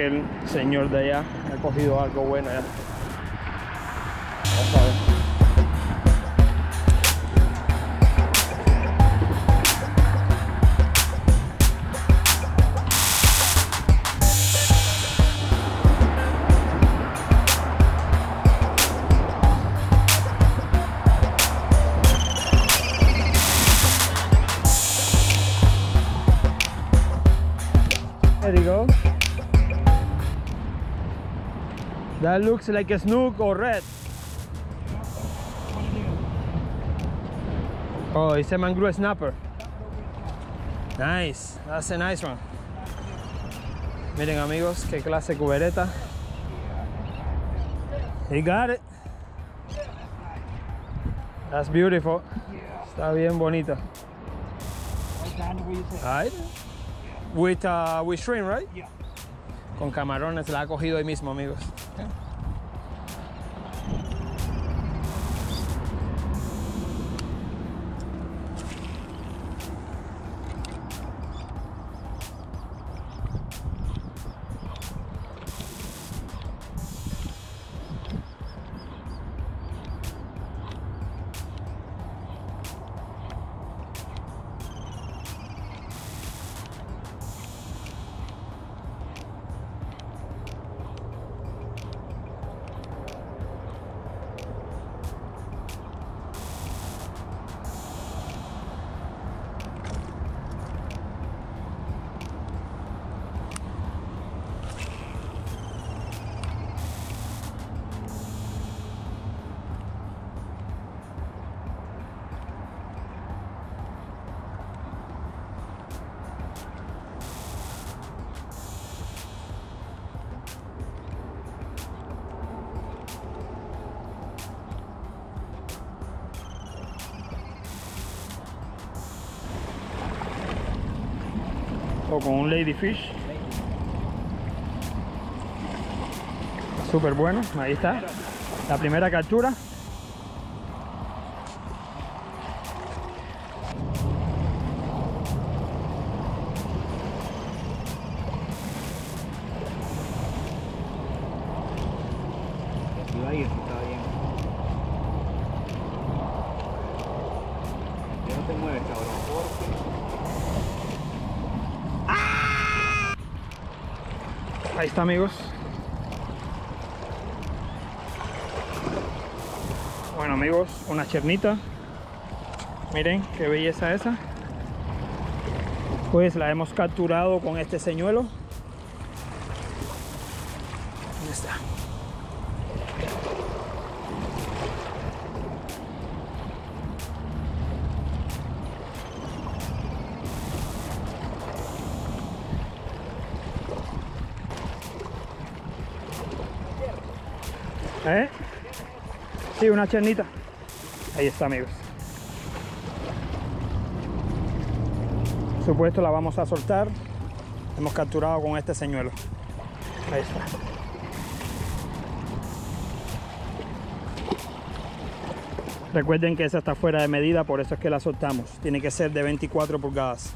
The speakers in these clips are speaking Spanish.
Aquel señor de allá ha cogido algo bueno ya. That looks like a snook or red. Oh, it's a mangrove snapper. Nice, that's a nice one. Miren amigos, qué clase cubereta. He got it. That's beautiful. Está bien bonita. Alright. With, uh, with shrimp, right? Yeah. Con camarones, la ha cogido ahí mismo, amigos. O con un ladyfish. Súper bueno, ahí está. La primera captura. Ahí está amigos. Bueno amigos, una chernita. Miren qué belleza esa. Pues la hemos capturado con este señuelo. ¿Dónde está? ¿Eh? Sí, una chernita. Ahí está, amigos. Por supuesto, la vamos a soltar. Hemos capturado con este señuelo. Ahí está. Recuerden que esa está fuera de medida, por eso es que la soltamos. Tiene que ser de 24 pulgadas.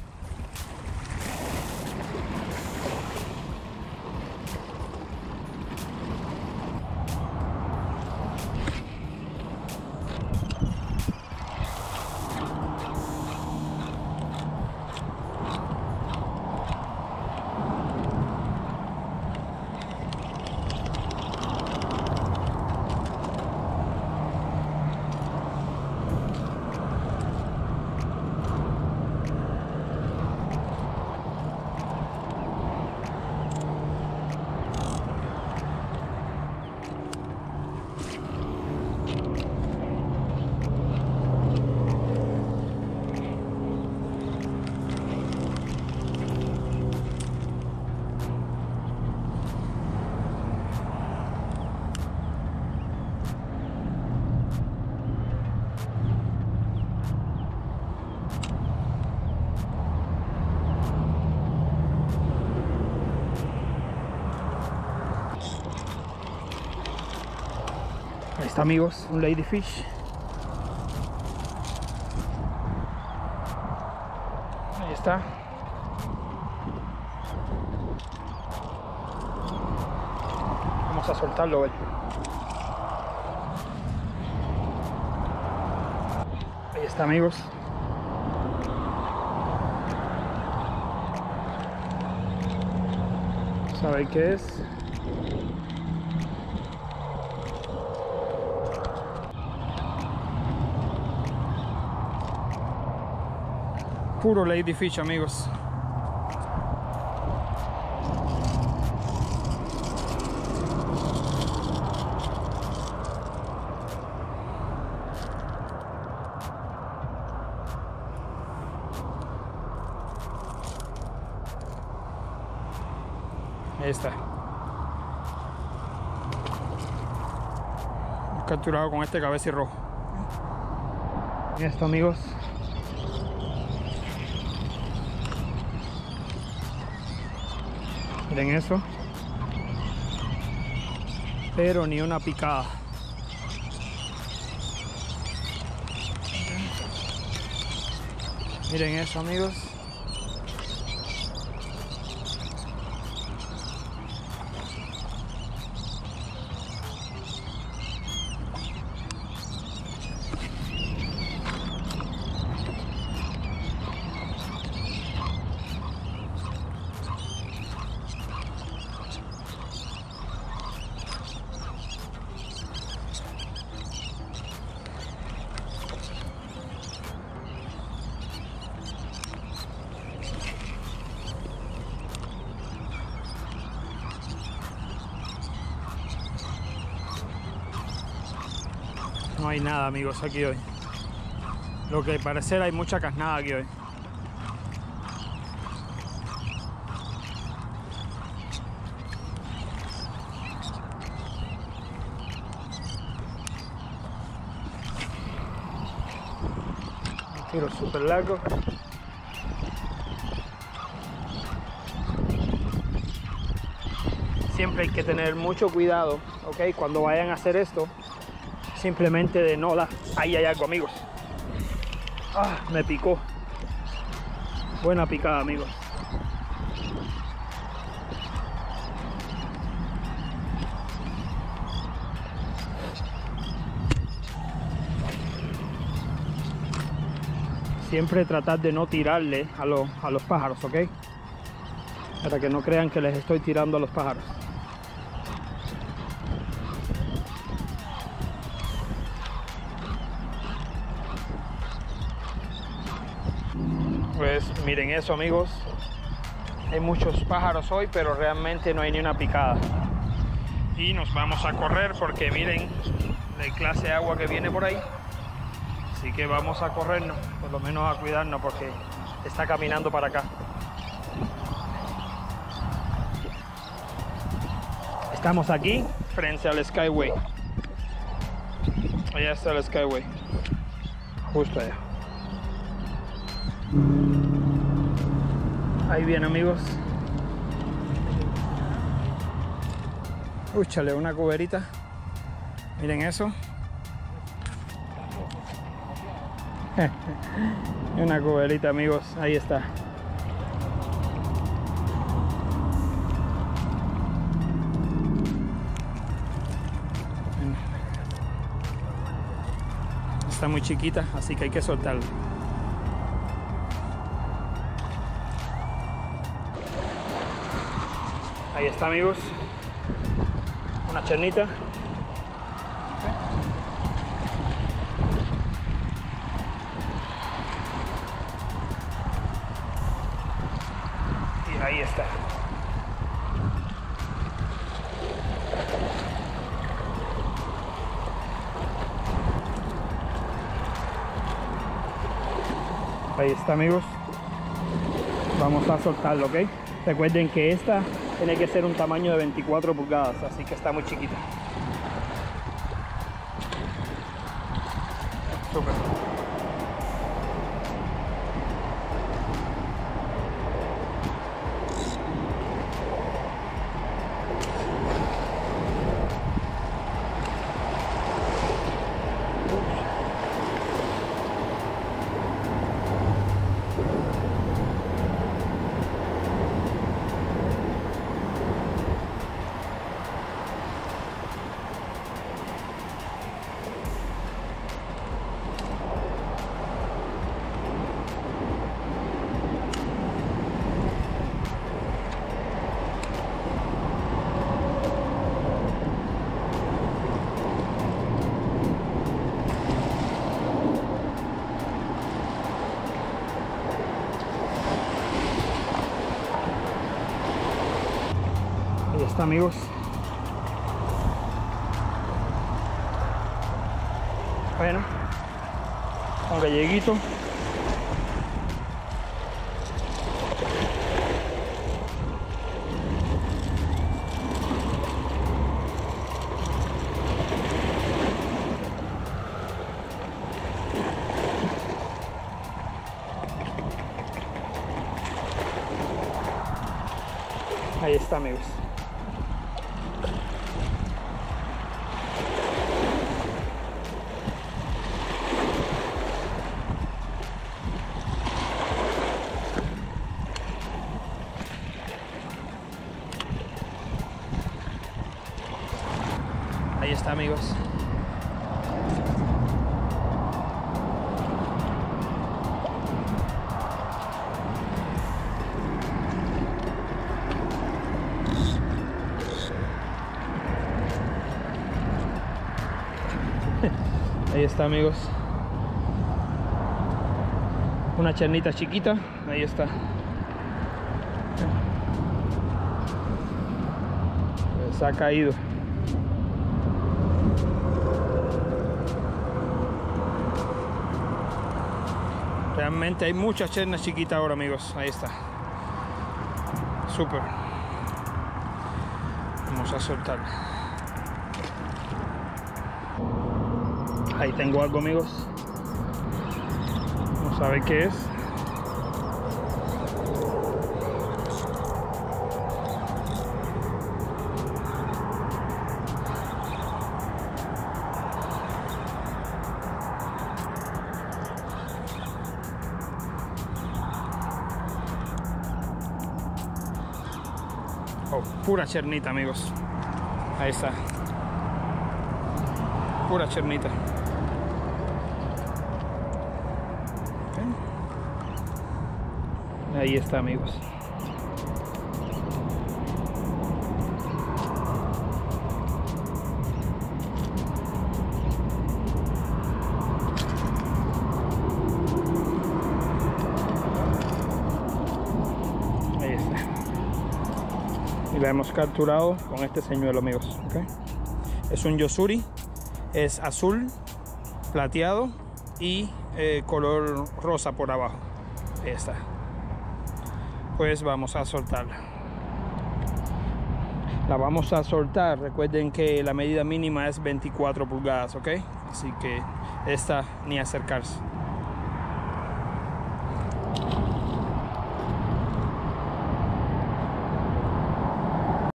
Está amigos, un ladyfish. Ahí está. Vamos a soltarlo. Ahí está, amigos. ¿Sabéis qué es? Puro ladyfish, amigos. Ahí está. Capturado con este cabeza y rojo. Esto amigos. Miren eso. Pero ni una picada. Miren eso amigos. No hay nada, amigos, aquí hoy. Lo que parecer hay mucha casnada aquí hoy. Un tiro súper largo. Siempre hay que tener mucho cuidado, ¿ok? Cuando vayan a hacer esto, simplemente de no la... Ahí hay algo, amigos. Ah, me picó. Buena picada, amigos. Siempre tratar de no tirarle a, los, a los pájaros, ¿ok? Para que no crean que les estoy tirando a los pájaros. Pues miren eso amigos. Hay muchos pájaros hoy, pero realmente no hay ni una picada. Y nos vamos a correr porque miren la clase de agua que viene por ahí. Así que vamos a corrernos, por lo menos a cuidarnos porque está caminando para acá. Estamos aquí frente al Skyway. Allá está el Skyway. Justo allá. Ahí viene amigos. Úchale una cuberita. Miren eso. una cuberita amigos. Ahí está. Está muy chiquita, así que hay que soltarla. Ahí está amigos. Una chernita. Y ahí está. Ahí está amigos. Vamos a soltarlo, ¿ok? Recuerden que esta tiene que ser un tamaño de 24 pulgadas, así que está muy chiquita. Ahí está amigos. Bueno, con galleguito. Ahí está amigos. Ahí está amigos. Una chernita chiquita. Ahí está. Se ha caído. Realmente hay muchas chernas chiquitas ahora amigos. Ahí está. Súper. Vamos a soltar. Ahí tengo algo amigos. A ver qué es. Oh, pura chernita amigos. Ahí está. Pura chernita. Ahí está amigos. Ahí está. Y la hemos capturado con este señuelo amigos. ok. Es un Yosuri. Es azul, plateado y eh, color rosa por abajo. Está. Pues vamos a soltarla. La vamos a soltar. Recuerden que la medida mínima es 24 pulgadas, ¿ok? Así que esta ni acercarse.